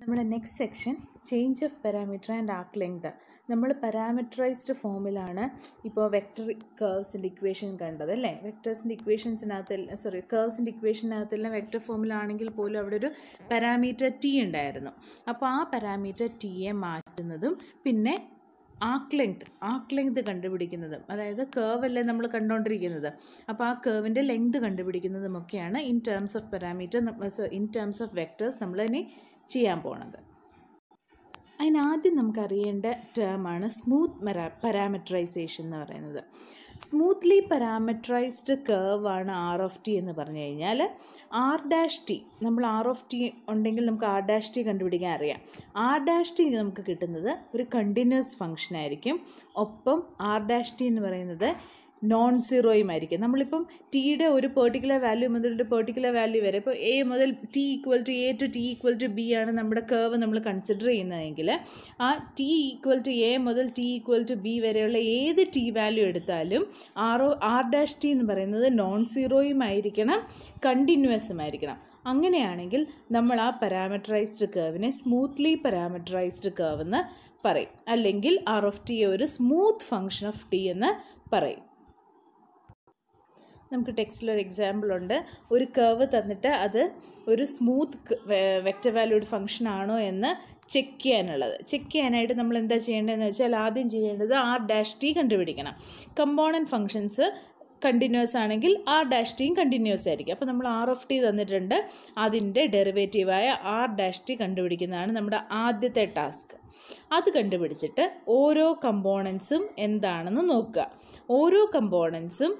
നമ്മുടെ next section change of parameter and arc length നമ്മൾ parameterised ഫോമിലാണ് ഇപ്പോൾ വെക്ടർ കേർവ്സിന്റെ ഇക്വേഷൻ കണ്ടത് അല്ലേ? വെക്ടേഴ്സിന്റെ ഇക്വേഷൻസിനകത്ത് സോറി കേർവ്സിന്റെ ഇക്വേഷനകത്തെല്ലാം വെക്ടർ ഫോമിലാണെങ്കിൽ പോലും അവിടെ ഒരു പാരാമീറ്റർ ടി ഉണ്ടായിരുന്നു. അപ്പോൾ ആ പാരാമീറ്റർ ടിയെ മാറ്റുന്നതും പിന്നെ ആർക്ക് ലെങ്ത് ആർക്ക് ലെങ്ത് കണ്ടുപിടിക്കുന്നതും. അതായത് കേർവ് അല്ലേ നമ്മൾ കണ്ടുകൊണ്ടിരിക്കുന്നത് അപ്പോൾ ആ കേർവിന്റെ length കണ്ടുപിടിക്കുന്നതുമൊക്കെയാണ് in terms of parameter in terms of vectors നമ്മൾ ചെയ്യാൻ പോണത്. അതിനാദ്യം നമുക്കറിയേണ്ട ടേമാണ് സ്മൂത്ത് മെറാ പാരാമെട്രൈസേഷൻ എന്ന് പറയുന്നത്. സ്മൂത്ത്ലി പാരാമെട്രൈസ്ഡ് കേർവ് ആണ് ആർ ഓഫ് ടി എന്ന് പറഞ്ഞു കഴിഞ്ഞാൽ ആർ ഡാഷ് ടി നമ്മൾ ആർ ഓഫ് ടി ഉണ്ടെങ്കിൽ നമുക്ക് ആർ ഡാഷ് ടി കണ്ടുപിടിക്കാൻ അറിയാം. ആർ ഡാഷ് ടി നമുക്ക് കിട്ടുന്നത് ഒരു കണ്ടിന്യൂസ് ഫങ്ഷൻ ആയിരിക്കും. ഒപ്പം ആർ ഡാഷ് ടി എന്ന് പറയുന്നത് നോൺ സീറോയും ആയിരിക്കും നമ്മളിപ്പം ടിയുടെ ഒരു പെർട്ടിക്കുലർ വാല്യൂ മുതൽ ഒരു പെർട്ടിക്കുലർ വാല്യൂ വരെ ഇപ്പോൾ എ മുതൽ T equal to A to T equal to B ആണ് നമ്മുടെ കേർവ് നമ്മൾ കൺസിഡർ ചെയ്യുന്നതെങ്കിൽ ആ ടി ഈക്വൽ ടു എ മുതൽ ടി ഈക്വൽ ടു ബി വരെയുള്ള ഏത് ടി വാല്യൂ എടുത്താലും ആർ ആർ ഡാഷ് ടി എന്ന് പറയുന്നത് നോൺ സീറോയും ആയിരിക്കണം കണ്ടിന്യൂസും ആയിരിക്കണം അങ്ങനെയാണെങ്കിൽ നമ്മൾ ആ പാരാമീറ്ററൈസ്ഡ് കേർവിനെ സ്മൂത്ത്ലി പാരാമീറ്ററൈസ്ഡ് കേർവ് എന്ന് പറയും. അല്ലെങ്കിൽ ആർ ഓഫ് ടി ഒരു സ്മൂത്ത് ഫങ്ഷൻ ഓഫ് ടി എന്ന് പറയും. നമുക്ക് ടെക്സ്റ്റിൽ ഒരു എക്സാമ്പിൾ ഉണ്ട്. ഒരു കർവ് തന്നിട്ട് അത് ഒരു സ്മൂത്ത് വെക്റ്റർ വാല്യൂഡ് ഫംഗ്ഷൻ ആണോ എന്ന് ചെക്ക് ചെയ്യാനുള്ളത്. ചെക്ക് ചെയ്യാനായിട്ട് നമ്മൾ എന്താ ചെയ്യേണ്ടതെന്ന് വെച്ചാൽ ആദ്യം ചെയ്യേണ്ടത് ആർ ഡാഷ് ടി കണ്ടുപിടിക്കണം. കമ്പോണന്റ് ഫംഗ്ഷൻസ് കണ്ടിന്യൂസ് ആണെങ്കിൽ ആർ ഡാഷ് ടിയും കണ്ടിന്യൂസ് ആയിരിക്കും. അപ്പോൾ നമ്മൾ ആർ ഓഫ് ടി തന്നിട്ടുണ്ട്. അതിന്റെ ഡെറിവേറ്റീവായ ആർ ഡാഷ് ടി കണ്ടുപിടിക്കുന്നതാണ് നമ്മുടെ ആദ്യത്തെ ടാസ്ക് അത് കണ്ടുപിടിച്ചിട്ട് ഓരോ കമ്പോണൻസും എന്താണെന്ന് നോക്കുക. ഓരോ കമ്പോണൻസും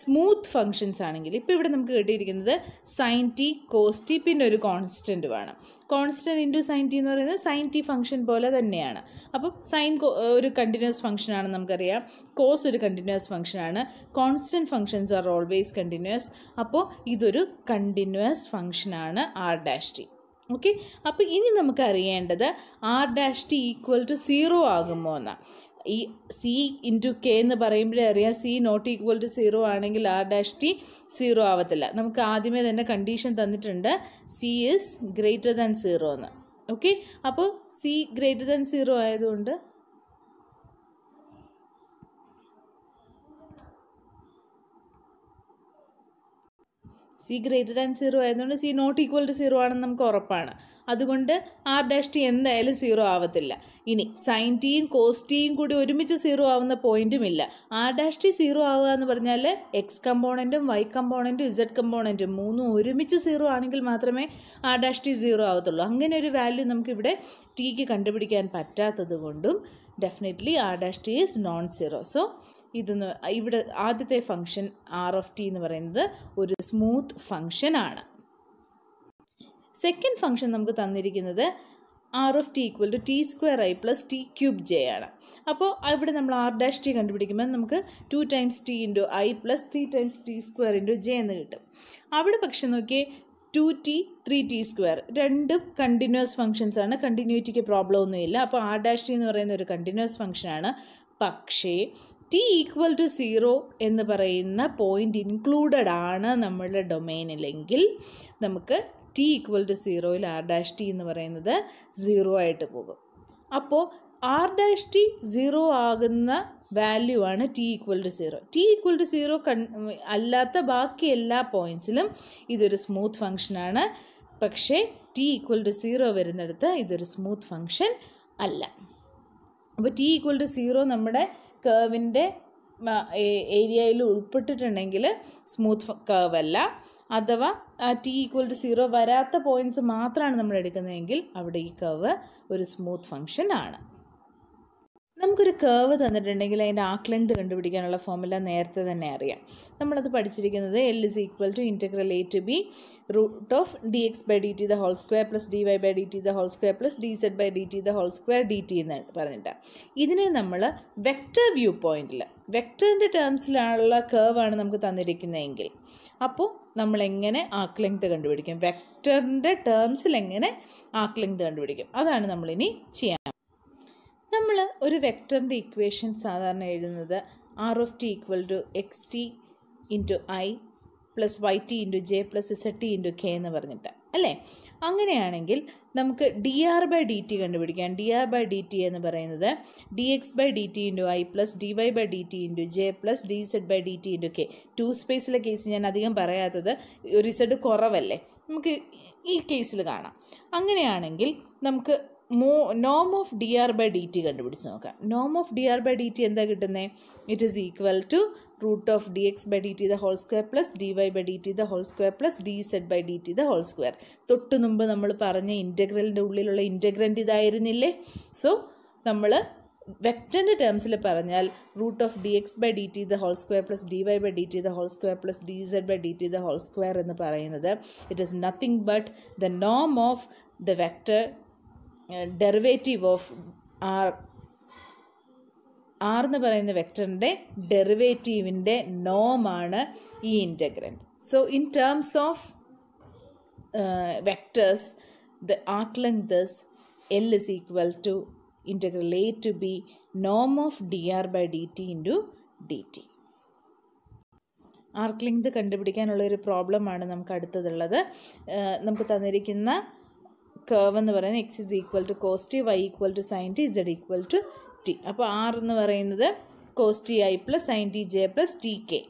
സ്മൂത്ത് ഫങ്ഷൻസ് ആണെങ്കിൽ ഇപ്പോൾ ഇവിടെ നമുക്ക് കിട്ടിയിരിക്കുന്നത് സൈൻ ടി കോസ് ടി പിന്നെ ഒരു കോൺസ്റ്റന്റ് വേണം. കോൺസ്റ്റന്റ് ഇന്റു സൈൻ ടി എന്ന് പറയുന്നത് സൈൻ ടി ഫംഗ്ഷൻ പോലെ തന്നെയാണ്. അപ്പം സൈൻ ഒരു കണ്ടിന്യൂസ് ഫംഗ്ഷൻ ആണെന്ന് നമുക്കറിയാം. കോസ് ഒരു കണ്ടിന്യൂസ് ഫംഗ്ഷൻ ആണ്. Constant functions are always continuous അപ്പോൾ ഇതൊരു കണ്ടിന്യൂസ് ഫംഗ്ഷൻ ആണ് ആർ ഡാഷ് ടി ഓക്കെ അപ്പോൾ ഇനി നമുക്ക് അറിയേണ്ടത് R dash T equal to zero ആകുമോ എന്നാണ് ഈ സി ഇന്റു കെ എന്ന് പറയുമ്പോഴേ അറിയാം C not equal to zero ആണെങ്കിൽ ആർ ഡാഷ് ടി സീറോ ആവത്തില്ല. നമുക്ക് ആദ്യമേ തന്നെ കണ്ടീഷൻ തന്നിട്ടുണ്ട്. C is greater than zero എന്ന്. ഓക്കെ അപ്പോൾ സി ഗ്രേറ്റർ ദാൻ സീറോ ആയതുകൊണ്ട് സി ഗ്രേറ്റർ ദാൻ സീറോ ആയതുകൊണ്ട് C not equal to zero ആണെന്ന് നമുക്ക് ഉറപ്പാണ്. അതുകൊണ്ട് ആർ ഡാഷ് ടി എന്തായാലും സീറോ ആവത്തില്ല. ഇനി സൈൻ ടിയും കോസ് ടിയും കൂടി ഒരുമിച്ച് സീറോ ആവുന്ന പോയിന്റും ഇല്ല. ആർ ഡാഷ് ടി സീറോ ആവുക എന്ന് പറഞ്ഞാൽ എക്സ് കമ്പോണന്റും വൈ കമ്പോണന്റും ഇസഡ് കമ്പോണന്റും മൂന്നും ഒരുമിച്ച് സീറോ ആണെങ്കിൽ മാത്രമേ ആർ ഡാഷ് ടി സീറോ ആവത്തുള്ളൂ. അങ്ങനെ ഒരു വാല്യൂ നമുക്കിവിടെ ടിക്ക് കണ്ടുപിടിക്കാൻ പറ്റാത്തത് കൊണ്ടും definitely R dash T is non zero so ഇതെന്ന് ഇവിടെ ആദ്യത്തെ ഫംഗ്ഷൻ ആർ ഓഫ് ടി എന്ന് പറയുന്നത് ഒരു സ്മൂത്ത് ഫംഗ്ഷൻ ആണ്. സെക്കൻഡ് ഫംഗ്ഷൻ നമുക്ക് തന്നിരിക്കുന്നത് R of T equal to T square I plus T cube J ആണ്. അപ്പോൾ ഇവിടെ നമ്മൾ ആർ ഡാഷ് ടി കണ്ടുപിടിക്കുമ്പോൾ നമുക്ക് two times T into I plus three times T square into J എന്ന് കിട്ടും. അവിടെ പക്ഷെ നോക്കിയേ two T three T square രണ്ടും കണ്ടിന്യൂസ് ഫംഗ്ഷൻസ് ആണ്. കണ്ടിന്യൂറ്റിക്ക് പ്രോബ്ലം ഒന്നുമില്ല അപ്പോൾ ആർ ഡാഷ് ടി എന്ന് പറയുന്ന ഒരു കണ്ടിന്യൂസ് ഫംഗ്ഷനാണ് പക്ഷേ ടി ഈക്വൽ ടു സീറോ എന്ന് പറയുന്ന പോയിന്റ് ഇൻക്ലൂഡഡ് ആണ് നമ്മളുടെ ഡൊമൈനിലെങ്കിൽ നമുക്ക് ടി ഈക്വൽ ടു സീറോയിൽ ആർ ഡാഷ് ടി എന്ന് പറയുന്നത് സീറോ ആയിട്ട് പോകും. അപ്പോൾ ആർ ഡാഷ് ടി സീറോ ആകുന്ന വാല്യൂ ആണ് T equal to zero T equal to zero കൺ അല്ലാത്ത ബാക്കി എല്ലാ പോയിന്റ്സിലും ഇതൊരു സ്മൂത്ത് ഫങ്ഷനാണ് പക്ഷേ ടി ഈക്വൽ ടു സീറോ വരുന്നിടത്ത് ഇതൊരു സ്മൂത്ത് ഫങ്ഷൻ അല്ല. അപ്പോൾ ടി ഈക്വൽ ടു സീറോ നമ്മുടെ കേവിന്റെ ഏരിയയിൽ ഉൾപ്പെട്ടിട്ടുണ്ടെങ്കിൽ സ്മൂത്ത് കേവ് അല്ല. അഥവാ ടി ഈക്വൽ ടു സീറോ വരാത്ത പോയിന്റ്സ് മാത്രമാണ് നമ്മൾ എടുക്കുന്നതെങ്കിൽ അവിടെ ഈ കർവ് ഒരു സ്മൂത്ത് ഫംഗ്ഷൻ ആണ്. നമുക്കൊരു കേവ് തന്നിട്ടുണ്ടെങ്കിൽ അതിന്റെ ആക്ക് ലെങ്ത് കണ്ടുപിടിക്കാനുള്ള ഫോമുല നേരത്തെ തന്നെ അറിയാം. നമ്മളത് പഠിച്ചിരിക്കുന്നത് L is equal to integral A to B root of D X by D T the whole square plus D Y by D T the whole square plus D Z by D T the whole square D T എന്ന് പറഞ്ഞിട്ട് ഇതിനെ നമ്മൾ vector view പോയിന്റിൽ വെക്റ്ററിന്റെ ടേംസിലുള്ള കേവാണ് നമുക്ക് തന്നിരിക്കുന്നതെങ്കിൽ. അപ്പോൾ നമ്മൾ എങ്ങനെ ആർക്ക് ലെങ്ത് കണ്ടുപിടിക്കും വെക്ടറിന്റെ ടേംസിൽ എങ്ങനെ ആർക്ക് ലെങ്ത് കണ്ടുപിടിക്കും? അതാണ് നമ്മളിനി ചെയ്യാൻ നമ്മൾ ഒരു വെക്ടറിന്റെ ഇക്വേഷൻ സാധാരണ എഴുതുന്നത് R of T equal to X T into I plus Y T into J plus Z T into K എന്ന് പറഞ്ഞിട്ട് അല്ലേ? അങ്ങനെയാണെങ്കിൽ നമുക്ക് D R by D T കണ്ടുപിടിക്കാം. D R by D T എന്ന് പറയുന്നത് D X by D T into I plus D Y by D T into J plus D Z by D T into K two സ്പേസിലെ case ഞാൻ അധികം പറയാത്തത് ഒരു Z കുറവല്ലേ? നമുക്ക് ഈ കേസിൽ കാണാം. അങ്ങനെയാണെങ്കിൽ നമുക്ക് മോ നോം of D R by D T കണ്ടുപിടിച്ച് നോക്കാം. നോം of D R by D T എന്താ കിട്ടുന്നത് it is equal to root of D X by D T the whole square plus D Y by D T the whole square plus D Z by D T the whole square തൊട്ട് മുമ്പ് നമ്മൾ പറഞ്ഞ ഇന്റഗ്രലിന്റെ ഉള്ളിലുള്ള integrand ഇതായിരുന്നില്ലേ? So നമ്മൾ വെക്ടറിന്റെ ടേംസിൽ പറഞ്ഞാൽ root of D X by D T the whole square plus D Y by D T the whole square plus D Z by D T the whole square എന്ന് പറയുന്നത് it is nothing but the Noam of the vector derivative of R R എന്ന് പറയുന്ന വെക്ടറിന്റെ ഡെറിവേറ്റീവിന്റെ നോമാണ് ഈ integrand so in terms of vectors the arc length thus L is equal to integral A to B Noam of D R by D T into D T arc length കണ്ടുപിടിക്കാനുള്ള ഒരു പ്രോബ്ലമാണ് നമുക്ക് അടുത്തതുള്ളത്. നമുക്ക് തന്നിരിക്കുന്ന കർവ് എന്ന് പറയുന്നത് X is equal to cos T Y equal to sine T Z equal to T. അപ്പോൾ R എന്ന് പറയുന്നത് cos T I plus sine T J plus T K.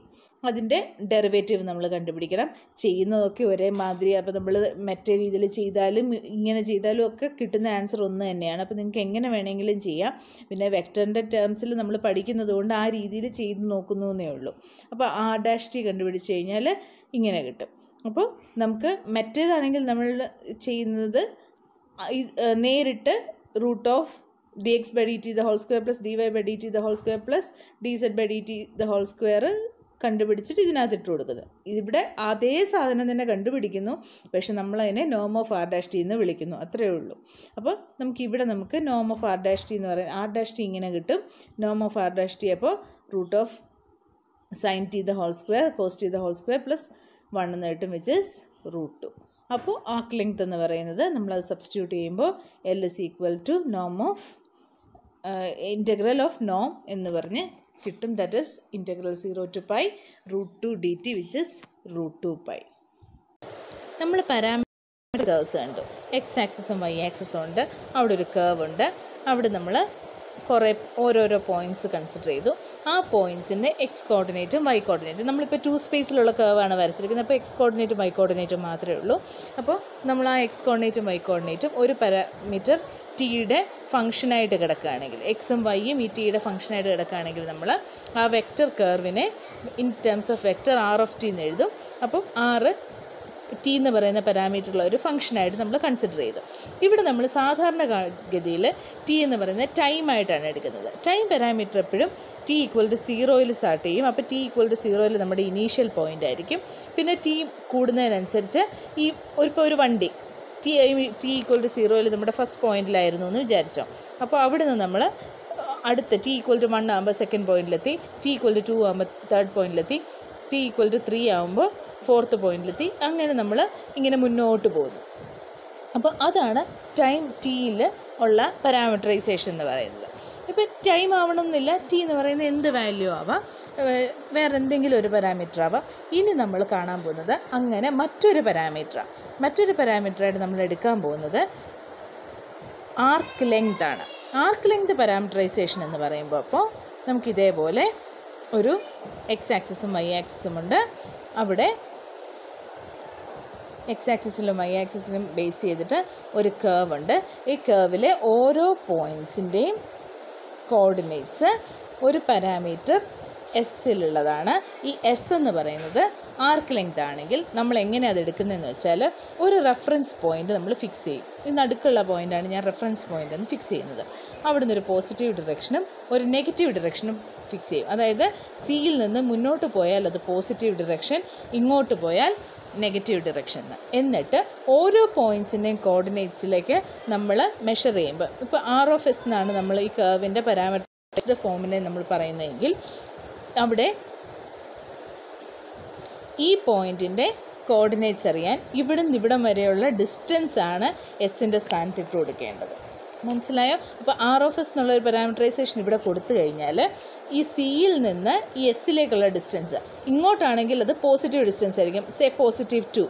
അതിന്റെ ഡെറിവേറ്റീവ് നമ്മൾ കണ്ടുപിടിക്കണം. ചെയ്യുന്നതൊക്കെ ഒരേ മാതിരി അപ്പോൾ നമ്മൾ മറ്റേ രീതിയിൽ ചെയ്താലും ഇങ്ങനെ ചെയ്താലും ഒക്കെ കിട്ടുന്ന ആൻസർ ഒന്ന് തന്നെയാണ്. അപ്പോൾ നിങ്ങൾക്ക് എങ്ങനെ വേണമെങ്കിലും ചെയ്യാം. പിന്നെ വെക്ടറിന്റെ ടേംസിൽ നമ്മൾ പഠിക്കുന്നത് കൊണ്ട് ആ രീതിയിൽ ചെയ്ത് നോക്കുന്നു എന്നേ ഉള്ളൂ. അപ്പോൾ ആ ഡാഷ് ടി കണ്ടുപിടിച്ച് കഴിഞ്ഞാൽ ഇങ്ങനെ കിട്ടും. അപ്പോൾ നമുക്ക് മറ്റേതാണെങ്കിൽ നമ്മൾ ചെയ്യുന്നത് നേരിട്ട് root of whole square plus D Y by D T the whole square plus D Z by D T the whole square കണ്ടുപിടിച്ചിട്ട് ഇതിനകത്ത് ഇട്ട് കൊടുക്കുന്നത്. ഇവിടെ അതേ സാധനം തന്നെ കണ്ടുപിടിക്കുന്നു. പക്ഷെ നമ്മളതിനെ നോം ഓഫ് ആർ ഡാഷ് ടി എന്ന് വിളിക്കുന്നു. അത്രയേ ഉള്ളൂ. അപ്പോൾ നമുക്ക് ഇവിടെ നമുക്ക് നോം ഓഫ് ആർ ഡാഷ് ടി എന്ന് പറയുന്നത് ആർ ഡാഷ് ടി ഇങ്ങനെ കിട്ടും. നോം ഓഫ് ആർ ഡാഷ് ടി അപ്പോൾ root of sine T the whole square cos T the whole square plus one എന്ന് കിട്ടും വിച്ച് ഇസ് റൂട്ട് ടു അപ്പോൾ ആർക്ക് ലെങ്ത് എന്ന് പറയുന്നത് നമ്മളത് സബ്സ്റ്റിറ്റ്യൂട്ട് ചെയ്യുമ്പോൾ L is equal to Noam of integral of നോം എന്ന് പറഞ്ഞ് കിട്ടും. That is integral zero to pi root two D T which is root two pi നമ്മൾ പരാമീറ്റർ കേവ്സ് കണ്ടു. എക്സ് ആക്സസും വൈ ആക്സസും ഉണ്ട്. അവിടെ ഒരു കേവ് ഉണ്ട്. അവിടെ നമ്മൾ കുറേ ഓരോരോ പോയിന്റ്സ് കൺസിഡർ ചെയ്തു. ആ പോയിന്റ്സിന്റെ എക്സ് കോർഡിനേറ്റും വൈ കോർഡിനേറ്റും നമ്മളിപ്പോൾ ടു സ്പേസിലുള്ള കേവാണ് വരച്ചിരിക്കുന്നത്. അപ്പോൾ എക്സ് കോർഡിനേറ്റും വൈ കോർഡിനേറ്റും മാത്രമേ ഉള്ളൂ. അപ്പോൾ നമ്മൾ ആ എക്സ് കോർഡിനേറ്റും വൈ കോർഡിനേറ്റും ഒരു പാരാമീറ്റർ ടിയുടെ ഫംഗ്ഷനായിട്ട് കിടക്കുകയാണെങ്കിൽ എക്സും വൈയും ഈ ടിയുടെ ഫംഗ്ഷനായിട്ട് കിടക്കുകയാണെങ്കിൽ നമ്മൾ ആ vector കർവിനെ in terms of vector R of T എന്ന് എഴുതും. അപ്പം ആറ് ടി എന്ന് പറയുന്ന പാരാമീറ്ററുള്ള ഒരു ഫംഗ്ഷനായിട്ട് നമ്മൾ കൺസിഡർ ചെയ്തു. ഇവിടെ നമ്മൾ സാധാരണ ഗതിയിൽ ടി എന്ന് പറയുന്നത് ടൈമായിട്ടാണ് എടുക്കുന്നത്. ടൈം പാരാമീറ്റർ എപ്പോഴും ടി ഈക്വൽ ടു സീറോയിൽ സ്റ്റാർട്ട് ചെയ്യും. അപ്പോൾ ടി ഈക്വൽ ടു സീറോയിൽ നമ്മുടെ ഇനീഷ്യൽ പോയിന്റ് ആയിരിക്കും. പിന്നെ ടി കൂടുന്നതിനനുസരിച്ച് ഈ ഒരു ഇപ്പോൾ ഒരു വണ്ടി ടി ടി ഈക്വൽ ടു സീറോയിൽ നമ്മുടെ ഫസ്റ്റ് പോയിന്റിലായിരുന്നു എന്ന് വിചാരിച്ചോ. അപ്പോൾ അവിടെ നിന്ന് നമ്മൾ അടുത്ത ടി ഈക്വൽ ടു വൺ ആകുമ്പോൾ സെക്കൻഡ് പോയിന്റിലെത്തി ടി ഈക്വൽ ടു ടു ആകുമ്പോൾ തേർഡ് പോയിന്റിലെത്തി ടി ഈക്വൽ ടു ത്രീ ആകുമ്പോൾ ഫോർത്ത് പോയിന്റിലെത്തി അങ്ങനെ നമ്മൾ ഇങ്ങനെ മുന്നോട്ട് പോകുന്നു. അപ്പോൾ അതാണ് ടൈം ടിയിൽ ഉള്ള പാരാമീറ്ററൈസേഷൻ എന്ന് പറയുന്നത്. ഇപ്പോൾ ടൈം ആവണമെന്നില്ല ടി എന്ന് പറയുന്നത് എന്ത് വാല്യൂ ആവാം? വേറെ എന്തെങ്കിലും ഒരു പാരാമീറ്റർ ആവാം. ഇനി നമ്മൾ കാണാൻ പോകുന്നത് അങ്ങനെ മറ്റൊരു പാരാമീറ്ററാണ് മറ്റൊരു പാരാമീറ്ററായിട്ട് നമ്മൾ എടുക്കാൻ പോകുന്നത് ആർക്ക് ലെങ്ത് ആണ്. ആർക്ക് ലെങ്ത് പാരാമീറ്ററൈസേഷൻ എന്ന് പറയുമ്പോൾ അപ്പോൾ നമുക്കിതേപോലെ ഒരു എക്സ് ആക്സിസും വൈ ആക്സിസും ഉണ്ട്. അവിടെ എക്സ് ആക്സിസിലും വൈ ആക്സിസിലും ബേസ് ചെയ്തിട്ട് ഒരു കേർവ് ഉണ്ട്. ഈ കേർവിലെ ഓരോ പോയിൻസിന്റെയും കോർഡിനേറ്റ്സ് ഒരു പാരാമീറ്റർ എസ്സിലുള്ളതാണ് ഈ എസ് എന്ന് പറയുന്നത് ആർക്ക് ലെങ്ത് ആണെങ്കിൽ നമ്മൾ എങ്ങനെ അത് എടുക്കുന്നതെന്ന് വെച്ചാൽ ഒരു റെഫറൻസ് പോയിന്റ് നമ്മൾ ഫിക്സ് ചെയ്യും. ഈ നടുക്കുള്ള പോയിന്റാണ് ഞാൻ റെഫറൻസ് പോയിന്റ് എന്ന് ഫിക്സ് ചെയ്യുന്നത്. അവിടെ നിന്ന് ഒരു പോസിറ്റീവ് ഡിറക്ഷനും ഒരു നെഗറ്റീവ് ഡിറക്ഷനും ഫിക്സ് ചെയ്യും. അതായത് സിയിൽ നിന്ന് മുന്നോട്ട് പോയാൽ അത് പോസിറ്റീവ് ഡിറക്ഷൻ ഇങ്ങോട്ട് പോയാൽ നെഗറ്റീവ് ഡിറക്ഷൻ എന്നിട്ട് ഓരോ പോയിന്റ്സിന്റെയും കോർഡിനേറ്റ്സിലേക്ക് നമ്മൾ മെഷർ ചെയ്യുമ്പോൾ ഇപ്പോൾ ആർ ഓഫ് എസ് എന്നാണ് നമ്മൾ ഈ കർവിന്റെ പാരാമീറ്റർ ഫോമിനെ നമ്മൾ പറയുന്നതെങ്കിൽ അവിടെ ഈ പോയിന്റിന്റെ കോർഡിനേറ്റ്സ് അറിയാൻ ഇവിടുന്ന് ഇവിടം വരെയുള്ള ഡിസ്റ്റൻസ് ആണ് എസിന്റെ സ്ഥാനത്ത് ഇട്ട് കൊടുക്കേണ്ടത്. മനസ്സിലായോ? അപ്പോൾ ആർ ഓഫ് എസ് എന്നുള്ള ഒരു പാരാമീറ്ററൈസേഷൻ ഇവിടെ കൊടുത്തു കഴിഞ്ഞാൽ ഈ സിയിൽ നിന്ന് ഈ എസ്സിലേക്കുള്ള ഡിസ്റ്റൻസ് ഇങ്ങോട്ടാണെങ്കിൽ അത് പോസിറ്റീവ് ഡിസ്റ്റൻസ് ആയിരിക്കും. സേ പോസിറ്റീവ് ടു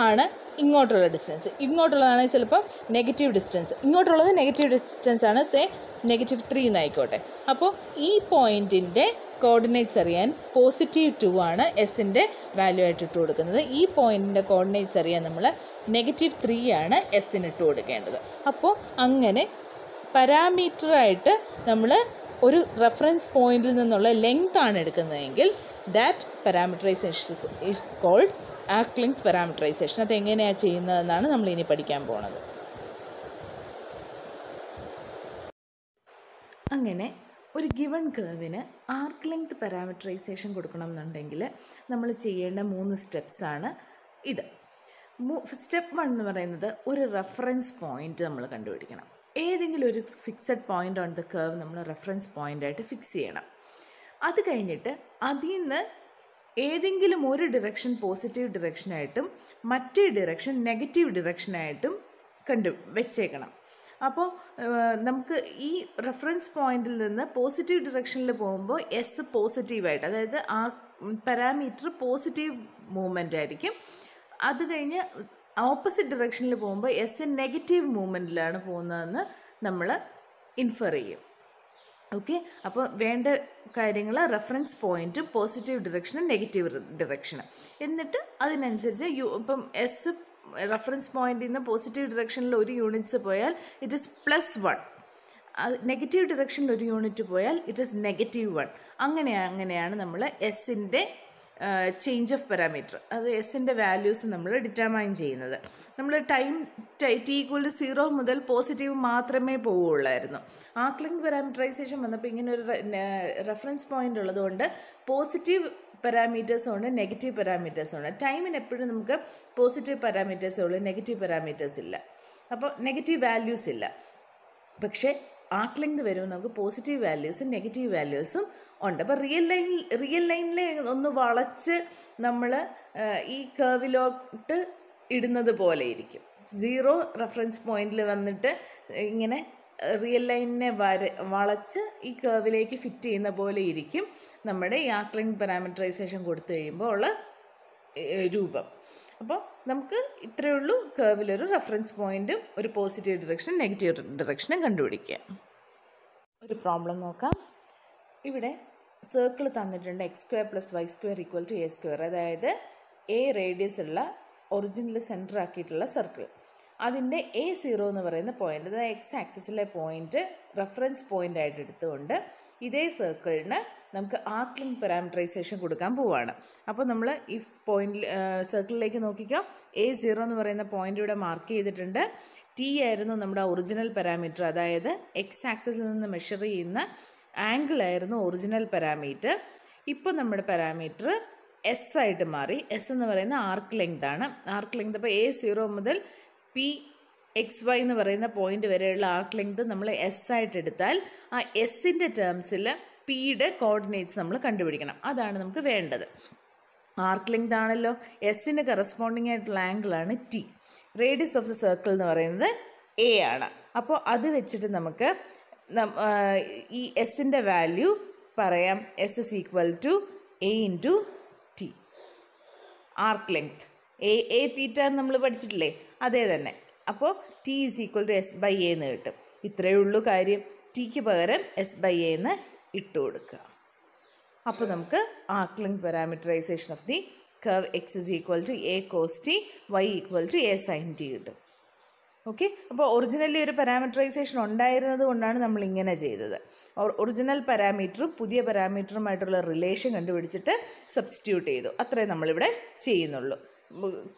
ആണ് ഇങ്ങോട്ടുള്ള ഡിസ്റ്റൻസ് ഇങ്ങോട്ടുള്ളതാണ് ചിലപ്പോൾ നെഗറ്റീവ് ഡിസ്റ്റൻസ് ഇങ്ങോട്ടുള്ളത് നെഗറ്റീവ് ഡിസ്റ്റൻസ് ആണ് സേ നെഗറ്റീവ് ത്രീ എന്നായിക്കോട്ടെ. അപ്പോൾ ഈ പോയിന്റിന്റെ കോർഡിനേറ്റ്സ് അറിയാൻ പോസിറ്റീവ് ടു ആണ് എസിന്റെ വാല്യൂ ആയിട്ട് ഇട്ട് കൊടുക്കുന്നത്. ഈ പോയിന്റിന്റെ കോർഡിനേറ്റ്സ് അറിയാൻ നമ്മൾ നെഗറ്റീവ് ത്രീ ആണ് എസിന് ഇട്ട് കൊടുക്കേണ്ടത്. അപ്പോൾ അങ്ങനെ പാരാമീറ്ററായിട്ട് നമ്മൾ ഒരു റെഫറൻസ് പോയിന്റിൽ നിന്നുള്ള ലെങ്ത് ആണ് എടുക്കുന്നതെങ്കിൽ that parameterisation is called length parameterisation അത് എങ്ങനെയാണ് ചെയ്യുന്നതെന്നാണ് നമ്മൾ ഇനി പഠിക്കാൻ പോണത്. അങ്ങനെ ഒരു ഗിവൺ കേവിന് ആർക്ക് ലെങ്ത് പാരാമീറ്ററൈസേഷൻ കൊടുക്കണം എന്നുണ്ടെങ്കിൽ നമ്മൾ ചെയ്യേണ്ട മൂന്ന് സ്റ്റെപ്സാണ് ഇത്. സ്റ്റെപ്പ് വൺ എന്ന് പറയുന്നത് ഒരു റെഫറൻസ് പോയിന്റ് നമ്മൾ കണ്ടുപിടിക്കണം. ഏതെങ്കിലും ഒരു fixed point on the curve നമ്മൾ റെഫറൻസ് പോയിന്റായിട്ട് ഫിക്സ് ചെയ്യണം. അത് കഴിഞ്ഞിട്ട് അതിൽ നിന്ന് ഏതെങ്കിലും ഒരു ഡിറക്ഷൻ പോസിറ്റീവ് ഡിറക്ഷനായിട്ടും മറ്റേ ഡിറക്ഷൻ നെഗറ്റീവ് ഡിറക്ഷനായിട്ടും കണ്ടു വെച്ചേക്കണം. അപ്പോൾ നമുക്ക് ഈ റെഫറൻസ് പോയിന്റിൽ നിന്ന് പോസിറ്റീവ് ഡിറക്ഷനിൽ പോകുമ്പോൾ എസ് പോസിറ്റീവായിട്ട് അതായത് ആ പാരാമീറ്റർ പോസിറ്റീവ് മൂവ്മെന്റ് ആയിരിക്കും. അത് കഴിഞ്ഞ് ഓപ്പോസിറ്റ് ഡിറക്ഷനിൽ പോകുമ്പോൾ എസ് നെഗറ്റീവ് മൂവ്മെന്റിലാണ് പോകുന്നതെന്ന് നമ്മൾ ഇൻഫർ ചെയ്യും. ഓക്കെ അപ്പോൾ വേണ്ട കാര്യങ്ങൾ റെഫറൻസ് പോയിന്റും പോസിറ്റീവ് ഡിറക്ഷനും നെഗറ്റീവ് ഡിറക്ഷനും എന്നിട്ട് അതിനനുസരിച്ച് യു ഇപ്പം എസ് റെഫറൻസ് പോയിന്റിൽ നിന്ന് പോസിറ്റീവ് ഡിറക്ഷനിൽ ഒരു യൂണിറ്റ്സ് പോയാൽ it is plus one negative ഡിറക്ഷനിൽ ഒരു യൂണിറ്റ് പോയാൽ ഇറ്റ് ഇസ് നെഗറ്റീവ് വൺ അങ്ങനെ അങ്ങനെയാണ് നമ്മൾ എസിന്റെ ചേഞ്ച് ഓഫ് പാരാമീറ്റർ അത് എസിന്റെ വാല്യൂസ് നമ്മൾ ഡിറ്റർമൈൻ ചെയ്യുന്നത്. നമ്മൾ time T equal to zero മുതൽ പോസിറ്റീവ് മാത്രമേ പോവുള്ളായിരുന്നു ആക്ലിംഗ് പാരാമീറ്ററൈസേഷൻ വന്നപ്പോൾ ഇങ്ങനെ ഒരു റെഫറൻസ് പോയിന്റ് ഉള്ളതുകൊണ്ട് പോസിറ്റീവ് പാരാമീറ്റേഴ്സും ഉണ്ട് നെഗറ്റീവ് പാരാമീറ്റേഴ്സും ഉണ്ട്. ടൈമിന് എപ്പോഴും നമുക്ക് പോസിറ്റീവ് പാരാമീറ്റേഴ്സേ ഉള്ളൂ നെഗറ്റീവ് പാരാമീറ്റേഴ്സ് ഇല്ല. അപ്പോൾ നെഗറ്റീവ് വാല്യൂസ് ഇല്ല. പക്ഷേ ആക്ലിംഗ് വരുമ്പോൾ നമുക്ക് പോസിറ്റീവ് വാല്യൂസും നെഗറ്റീവ് വാല്യൂസും ഉണ്ട്. അപ്പോൾ റിയൽ ലൈൻ റിയൽ ലൈനിൽ ഒന്ന് വളച്ച് നമ്മൾ ഈ കേവിലോട്ട് ഇടുന്നത് പോലെ ഇരിക്കും. സീറോ റെഫറൻസ് പോയിന്റിൽ വന്നിട്ട് ഇങ്ങനെ റിയൽ ലൈനിനെ വര വളച്ച് ഈ കേവിലേക്ക് ഫിറ്റ് ചെയ്യുന്ന പോലെ ഇരിക്കും നമ്മുടെ ഈ ആക്ലിൻ പാരാമീറ്ററൈസേഷൻ കൊടുത്തു കഴിയുമ്പോൾ ഉള്ള രൂപം. അപ്പോൾ നമുക്ക് ഇത്രയേ ഉള്ളൂ. കേവിലൊരു റെഫറൻസ് പോയിന്റും ഒരു പോസിറ്റീവ് ഡിറക്ഷനും നെഗറ്റീവ് ഡിറക്ഷനും കണ്ടുപിടിക്കുക ഒരു പ്രോബ്ലം നോക്കാം. ഇവിടെ സർക്കിൾ തന്നിട്ടുണ്ട് X square plus Y square equal to A square അതായത് എ റേഡിയസ് ഉള്ള ഒറിജിനൽ സെന്റർ ആക്കിയിട്ടുള്ള സർക്കിൾ അതിന്റെ എ സീറോ എന്ന് പറയുന്ന പോയിന്റ് അതായത് എക്സ് ആക്സിസിലെ പോയിന്റ് റെഫറൻസ് പോയിന്റ് ആയിട്ട് എടുത്തുകൊണ്ട് ഇതേ സർക്കിളിന് നമുക്ക് ആക്ലിൻ പാരാമീറ്ററൈസേഷൻ കൊടുക്കാൻ പോവുകയാണ് അപ്പോൾ നമ്മൾ ഈ പോയിന്റ് സർക്കിളിലേക്ക് നോക്കിക്കോ. എ സീറോ എന്ന് പറയുന്ന പോയിന്റ് ഇവിടെ മാർക്ക് ചെയ്തിട്ടുണ്ട്. ടി ആയിരുന്നു നമ്മുടെ ഒറിജിനൽ പാരാമീറ്റർ അതായത് എക്സ് ആക്സിസിൽ നിന്ന് മെഷർ ചെയ്യുന്ന ആംഗിൾ ആയിരുന്നു ഒറിജിനൽ പാരാമീറ്റർ ഇപ്പോൾ നമ്മുടെ പാരാമീറ്റർ എസ് ആയിട്ട് മാറി. എസ് എന്ന് പറയുന്ന ആർക്ക് ലെങ്ത് ആണ്. ആർക്ക് ലെങ്ത് അപ്പോൾ എ സീറോ മുതൽ പി എക്സ് വൈ എന്ന് പറയുന്ന പോയിന്റ് വരെയുള്ള ആർക്ക് ലെങ്ത് നമ്മൾ എസ് ആയിട്ട് എടുത്താൽ ആ എസിന്റെ ടേംസിൽ പിയുടെ കോർഡിനേറ്റ്സ് നമ്മൾ കണ്ടുപിടിക്കണം. അതാണ് നമുക്ക് വേണ്ടത്. ആർക്ക് ലെങ്ത് ആണല്ലോ. എസിന് കറസ്പോണ്ടിങ് ആയിട്ടുള്ള ആംഗിളാണ് T radius of the circle എന്ന് പറയുന്നത് എ ആണ്. അപ്പോൾ അത് വെച്ചിട്ട് നമുക്ക് ഈ എസിന്റെ വാല്യൂ പറയാം S is equal to A into T arc length A A theta എന്ന് നമ്മൾ പഠിച്ചിട്ടില്ലേ? അതേ തന്നെ. അപ്പോൾ T is equal to S by A എന്ന് കിട്ടും. ഇത്രയേ ഉള്ളൂ കാര്യം. ടിക്ക് പകരം എസ് ബൈ എ എന്ന് ഇട്ട് കൊടുക്കുക. അപ്പോൾ നമുക്ക് arc length parameterization of the curve X is equal to A cos T Y equal to A sine T കിട്ടും. ഓക്കെ അപ്പോൾ ഒറിജിനലി ഒരു പാരാമീറ്ററൈസേഷൻ ഉണ്ടായിരുന്നത് കൊണ്ടാണ് നമ്മൾ ഇങ്ങനെ ചെയ്തത്. ഒറിജിനൽ പാരാമീറ്ററും പുതിയ പാരാമീറ്ററുമായിട്ടുള്ള റിലേഷൻ കണ്ടുപിടിച്ചിട്ട് സബ്സ്റ്റിറ്റ്യൂട്ട് ചെയ്തു. അത്രേ നമ്മളിവിടെ ചെയ്യുന്നുള്ളൂ.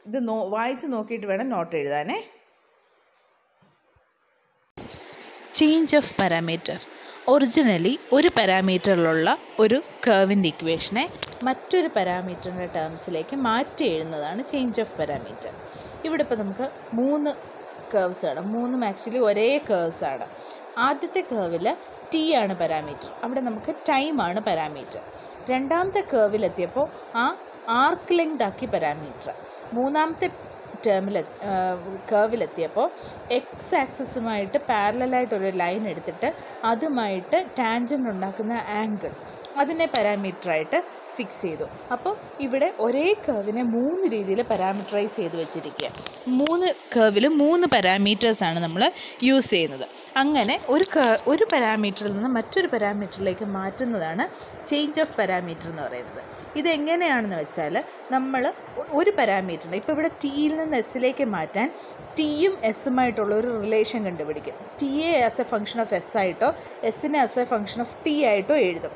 ഇത് നോ വായിച്ച് നോക്കിയിട്ട് വേണം നോട്ട് എഴുതാനേ. ചേഞ്ച് ഓഫ് പാരാമീറ്റർ ഒറിജിനലി ഒരു പാരാമീറ്ററിലുള്ള ഒരു കേവിന്റെ ഇക്വേഷനെ മറ്റൊരു പാരാമീറ്ററിന്റെ ടേംസിലേക്ക് മാറ്റി എഴുതുന്നതാണ് ചേഞ്ച് ഓഫ് പാരാമീറ്റർ ഇവിടെ ഇപ്പോൾ നമുക്ക് മൂന്ന് കേർവ്സ് ആണ്. മൂന്നും ആക്ച്വലി ഒരേ ആണ്. ആദ്യത്തെ കേർവിൽ ടി ആണ് പാരാമീറ്റർ അവിടെ നമുക്ക് ടൈം ആണ് പാരാമീറ്റർ രണ്ടാമത്തെ കേർവിലെത്തിയപ്പോൾ ആ ആർക്ക് ലെങ്ത് ആക്കി പാരാമീറ്റർ മൂന്നാമത്തെ ടേമിൽ കേവിലെത്തിയപ്പോൾ എക്സ് ആക്സസുമായിട്ട് പാരലായിട്ടൊരു ലൈൻ എടുത്തിട്ട് അതുമായിട്ട് ടാൻജന്റ് ഉണ്ടാക്കുന്ന ആംഗിൾ അതിനെ പാരാമീറ്ററായിട്ട് ഫിക്സ് ചെയ്തു. അപ്പോൾ ഇവിടെ ഒരേ കർവിനെ മൂന്ന് രീതിയിൽ പാരാമീറ്ററൈസ് ചെയ്ത് വെച്ചിരിക്കുക മൂന്ന് കർവിൽ മൂന്ന് പാരാമീറ്റേഴ്സാണ് നമ്മൾ യൂസ് ചെയ്യുന്നത്. അങ്ങനെ ഒരു ഒരു പാരാമീറ്ററിൽ നിന്ന് മറ്റൊരു പാരാമീറ്ററിലേക്ക് മാറ്റുന്നതാണ് ചേഞ്ച് ഓഫ് പാരാമീറ്റർ എന്ന് പറയുന്നത്. ഇതെങ്ങനെയാണെന്ന് വെച്ചാൽ നമ്മൾ ഒരു പാരാമീറ്ററിനെ ഇപ്പോൾ ഇവിടെ ടിയിൽ നിന്ന് എസ്സിലേക്ക് മാറ്റാൻ ടിയും എസ്സുമായിട്ടുള്ള ഒരു റിലേഷൻ കണ്ടുപിടിക്കും. ടിയെ as a function of S ആയിട്ടോ എസ്സിനെ as a function of T ആയിട്ടോ എഴുതും.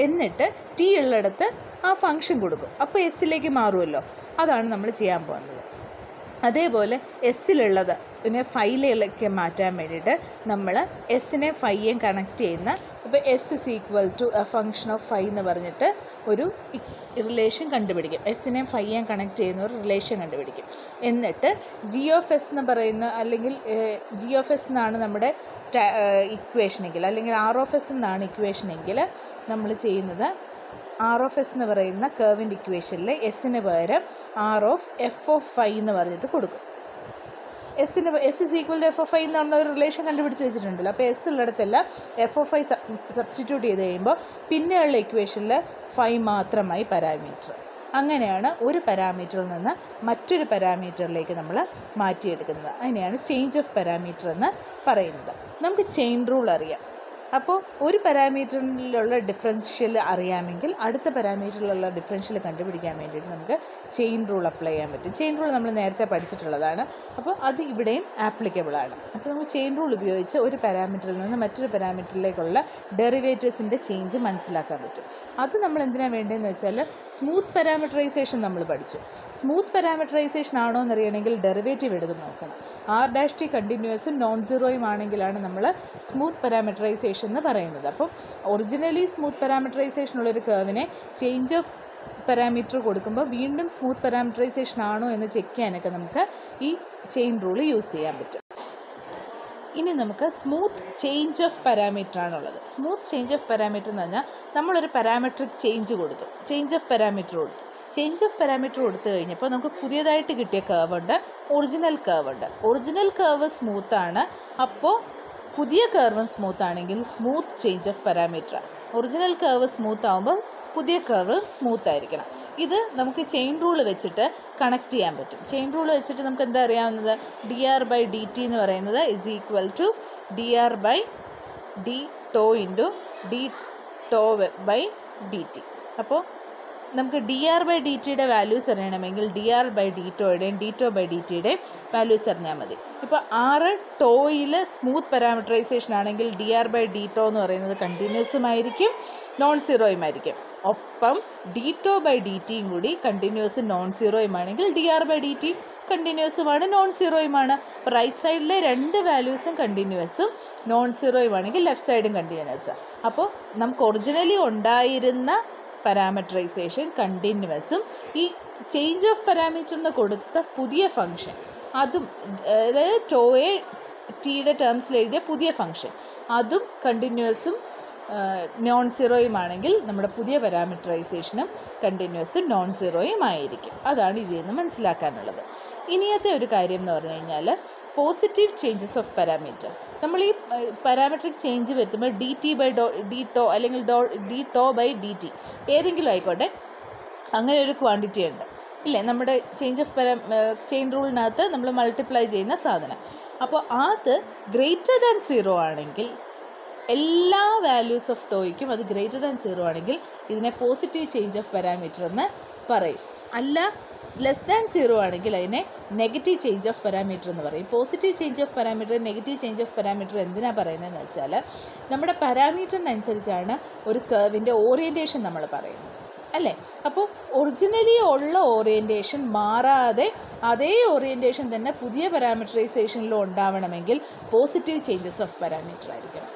എന്നിട്ട് ടി ഉള്ളിടത്ത് ആ ഫംഗ്ഷൻ കൊടുക്കും. അപ്പോൾ എസ്സിലേക്ക് മാറുമല്ലോ. അതാണ് നമ്മൾ ചെയ്യാൻ പോകുന്നത്. അതേപോലെ എസ്സിലുള്ളത് പിന്നെ ഫൈലേക്ക് മാറ്റാൻ വേണ്ടിയിട്ട് നമ്മൾ എസ്സിനെ ഫൈയും കണക്ട് ചെയ്യുന്ന ഇപ്പോൾ S is equal to a function of phi എന്ന് പറഞ്ഞിട്ട് ഒരു റിലേഷൻ കണ്ടുപിടിക്കും. എസ്സിനെ ഫൈയെയും കണക്ട് ചെയ്യുന്ന ഒരു റിലേഷൻ കണ്ടുപിടിക്കും. എന്നിട്ട് ജി ഓഫ് എസ് എന്ന് പറയുന്ന അല്ലെങ്കിൽ ജി ഓഫ് എസ് എന്നാണ് നമ്മുടെ ഇക്വേഷനെങ്കിൽ അല്ലെങ്കിൽ ആർ ഓഫ് എസ് എന്നാണ് ഇക്വേഷനെങ്കിൽ നമ്മൾ ചെയ്യുന്നത് ആർ ഓഫ് എസ് എന്ന് പറയുന്ന കേവിന്റെ ഇക്വേഷനിൽ എസ്സിന് പകരം R of F of phi എന്ന് പറഞ്ഞിട്ട് കൊടുക്കും. എസ്സിന് S is equal to F phi എന്നുള്ള ഒരു റിലേഷൻ കണ്ടുപിടിച്ച് വെച്ചിട്ടുണ്ടല്ലോ. അപ്പോൾ എസ് ഉള്ളിടത്തെല്ലാം എഫ് എഫ് ഐ സബ്സ്റ്റിറ്റ്യൂട്ട് ചെയ്ത് കഴിയുമ്പോൾ പിന്നെയുള്ള ഇക്വേഷനിൽ ഫൈ മാത്രമായി പാരാമീറ്റർ അങ്ങനെയാണ് ഒരു പാരാമീറ്ററിൽ നിന്ന് മറ്റൊരു പാരാമീറ്ററിലേക്ക് നമ്മൾ മാറ്റിയെടുക്കുന്നത്. അതിനെയാണ് ചേഞ്ച് ഓഫ് പാരാമീറ്റർ എന്ന് പറയുന്നത്. നമുക്ക് ചെയിൻ റൂൾ അറിയാം. അപ്പോൾ ഒരു പാരാമീറ്ററിലുള്ള ഡിഫറൻഷ്യൽ അറിയാമെങ്കിൽ അടുത്ത പാരാമീറ്ററിലുള്ള ഡിഫറൻഷ്യൽ കണ്ടുപിടിക്കാൻ വേണ്ടിയിട്ട് നമുക്ക് ചെയിൻ റൂൾ അപ്ലൈ ചെയ്യാൻ പറ്റും. ചെയിൻ റൂൾ നമ്മൾ നേരത്തെ പഠിച്ചിട്ടുള്ളതാണ്. അപ്പോൾ അത് ഇവിടെയും ആപ്ലിക്കബിൾ ആണ്. അപ്പോൾ നമുക്ക് ചെയിൻ റൂൾ ഉപയോഗിച്ച് ഒരു പാരാമീറ്ററിൽ നിന്ന് മറ്റൊരു പാരാമീറ്ററിലേക്കുള്ള ഡെറിവേറ്റീവ്സിന്റെ ചേഞ്ച് മനസ്സിലാക്കാൻ പറ്റും. അത് നമ്മൾ എന്തിനാണ് വേണ്ടതെന്ന് വെച്ചാൽ സ്മൂത്ത് പാരാമീറ്ററൈസേഷൻ നമ്മൾ പഠിച്ചു. സ്മൂത്ത് പാരാമീറ്ററൈസേഷൻ ആണോ എന്നറിയണമെങ്കിൽ ഡെറിവേറ്റീവ് എടുത്ത് നോക്കണം. ആർ ഡാഷ് ടി കണ്ടിന്യൂസും നോൺ സീറോയും ആണെങ്കിലാണ് നമ്മൾ സ്മൂത്ത് പാരാമീറ്ററൈസേഷൻ എന്ന് പറയുന്നത്. അപ്പം ഒറിജിനലി സ്മൂത്ത് പാരാമീറ്ററൈസേഷൻ ഉള്ളൊരു കർവിനെ ചേഞ്ച് ഓഫ് പാരാമീറ്റർ കൊടുക്കുമ്പോൾ വീണ്ടും സ്മൂത്ത് പാരാമീറ്ററൈസേഷൻ ആണോ എന്ന് ചെക്ക് ചെയ്യാനൊക്കെ നമുക്ക് ഈ ചെയിൻ റൂൾ യൂസ് ചെയ്യാൻ പറ്റും. ഇനി നമുക്ക് സ്മൂത്ത് ചേഞ്ച് ഓഫ് പാരാമീറ്റർ ആണുള്ളത്. സ്മൂത്ത് ചേഞ്ച് ഓഫ് പാരാമീറ്റർ എന്ന് പറഞ്ഞാൽ നമ്മളൊരു പാരാമെട്രിക് ചേഞ്ച് കൊടുത്തു. ചേഞ്ച് ഓഫ് പാരാമീറ്റർ കൊടുത്തു. ചേഞ്ച് ഓഫ് പാരാമീറ്റർ കൊടുത്തു കഴിഞ്ഞപ്പോൾ നമുക്ക് പുതിയതായിട്ട് കിട്ടിയ കർവ് ഉണ്ട്. ഒറിജിനൽ കർവ് ഉണ്ട്. ഒറിജിനൽ കർവ് സ്മൂത്താണ് അപ്പോൾ പുതിയ കർവും സ്മൂത്ത് ആണെങ്കിൽ smooth change of parameter original curve smooth ആകുമ്പോൾ പുതിയ കർവ് സ്മൂത്ത് ആയിരിക്കണം. ഇത് നമുക്ക് ചെയിൻ റൂൾ വെച്ചിട്ട് കണക്ട് ചെയ്യാൻ പറ്റും. ചെയിൻ റൂൾ വെച്ചിട്ട് നമുക്ക് എന്താ അറിയാവുന്നത്? D R by D T എന്ന് പറയുന്നത് is equal to D R by D tau into D tau by D T അപ്പോൾ നമുക്ക് ഡി ആർ ബൈ ഡി ടിയുടെ വാല്യൂസ് അറിയണമെങ്കിൽ ഡി ആർ ബൈ ഡി ടോയുടെയും ഡി ടോ ബൈ ഡി ടിയുടെയും values അറിഞ്ഞാൽ മതി. ഇപ്പോൾ ആറ് ടോയിൽ സ്മൂത്ത് പാരാമീറ്ററൈസേഷൻ ആണെങ്കിൽ D R by D tau എന്ന് പറയുന്നത് കണ്ടിന്യൂസുമായിരിക്കും നോൺ സീറോയുമായിരിക്കും ഒപ്പം ഡി ടോ ബൈ ഡി ടിയും കൂടി continuous non സീറോയുമാണെങ്കിൽ D R by D T കണ്ടിന്യൂസുമാണ് non സീറോയുമാണ് അപ്പോൾ റൈറ്റ് സൈഡിലെ രണ്ട് വാല്യൂസും കണ്ടിന്യൂസും നോൺ സീറോയുമാണെങ്കിൽ ലെഫ്റ്റ് സൈഡും കണ്ടിന്യൂസ് അപ്പോൾ നമുക്ക് ഒറിജിനലി ഉണ്ടായിരുന്ന പാരാമീറ്ററൈസേഷൻ കണ്ടിന്യൂവസും ഈ ചേഞ്ച് ഓഫ് പാരാമീറ്ററിന് കൊടുത്ത പുതിയ ഫംഗ്ഷൻ അതും അതായത് ടോയെ ടിയുടെ ടേംസിൽ എഴുതിയ പുതിയ ഫംഗ്ഷൻ അതും കണ്ടിന്യൂവസും നോൺ സീറോയുമാണെങ്കിൽ നമ്മുടെ പുതിയ പാരാമീറ്ററൈസേഷനും കണ്ടിന്യൂസും നോൺ സീറോയും ആയിരിക്കും. അതാണ് ഇതിൽ നിന്ന് മനസ്സിലാക്കാനുള്ളത്. ഇനിയത്തെ ഒരു കാര്യം എന്ന് പറഞ്ഞു കഴിഞ്ഞാൽ പോസിറ്റീവ് ചേഞ്ചസ് ഓഫ് പാരാമീറ്റർ നമ്മൾ ഈ പാരാമെട്രിക് ചേഞ്ച് വരുത്തുമ്പോൾ D T by Dr D tau അല്ലെങ്കിൽ ഡോ D tau by D T ഏതെങ്കിലും ആയിക്കോട്ടെ അങ്ങനെ ഒരു ക്വാണ്ടിറ്റി ഉണ്ട്. ഇല്ലേ? നമ്മുടെ ചേഞ്ച് ഓഫ് പാരാ ചെയിൻ റൂളിനകത്ത് നമ്മൾ മൾട്ടിപ്ലൈ ചെയ്യുന്ന സാധനം. അപ്പോൾ അത് ഗ്രേറ്റർ ദാൻ സീറോ ആണെങ്കിൽ എല്ലാ വാല്യൂസ് ഓഫ് ടോയ്ക്കും അത് ഗ്രേറ്റർ ദാൻ സീറോ ആണെങ്കിൽ ഇതിനെ പോസിറ്റീവ് ചേഞ്ച് ഓഫ് പാരാമീറ്റർ എന്ന് പറയും. അല്ല ലെസ് ദാൻ സീറോ ആണെങ്കിൽ അതിനെ നെഗറ്റീവ് ചേഞ്ച് ഓഫ് പാരാമീറ്റർ എന്ന് പറയും. Positive change of parameter negative change of parameter എന്തിനാണ് പറയുന്നതെന്ന് വെച്ചാൽ നമ്മുടെ പാരാമീറ്ററിനനുസരിച്ചാണ് ഒരു കർവിന്റെ ഓറിയന്റേഷൻ നമ്മൾ പറയുന്നത്. അല്ലേ? അപ്പോൾ ഒറിജിനലി ഉള്ള ഓറിയന്റേഷൻ മാറാതെ അതേ ഓറിയന്റേഷൻ തന്നെ പുതിയ പാരാമീറ്ററൈസേഷനിലും ഉണ്ടാവണമെങ്കിൽ പോസിറ്റീവ് ചേഞ്ചസ് ഓഫ് പാരാമീറ്റർ ആയിരിക്കണം.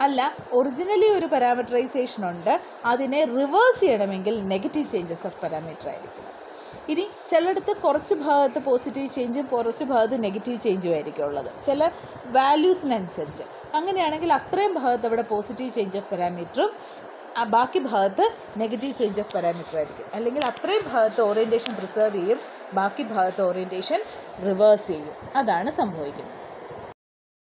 അല്ല ഒറിജിനലി ഒരു പാരാമീറ്ററൈസേഷൻ ഉണ്ട് അതിനെ റിവേഴ്സ് ചെയ്യണമെങ്കിൽ നെഗറ്റീവ് ചേഞ്ചസ് ഓഫ് പാരാമീറ്റർ ആയിരിക്കണം. ഇനി ചിലയിടത്ത് കുറച്ച് ഭാഗത്ത് പോസിറ്റീവ് ചേഞ്ചും കുറച്ച് ഭാഗത്ത് നെഗറ്റീവ് ചേഞ്ചും ആയിരിക്കും ഉള്ളത്. ചില വാല്യൂസിനനുസരിച്ച് അങ്ങനെയാണെങ്കിൽ അത്രയും ഭാഗത്ത് അവിടെ പോസിറ്റീവ് ചേഞ്ച് ഓഫ് പാരാമീറ്ററും ബാക്കി ഭാഗത്ത് നെഗറ്റീവ് ചേഞ്ച് ഓഫ് പാരാമീറ്റർ ആയിരിക്കും. അല്ലെങ്കിൽ അത്രയും ഭാഗത്ത് ഓറിയന്റേഷൻ പ്രിസർവ് ചെയ്യും ബാക്കി ഭാഗത്ത് ഓറിയന്റേഷൻ റിവേഴ്സ് ചെയ്യും. അതാണ് സംഭവിക്കുന്നത്.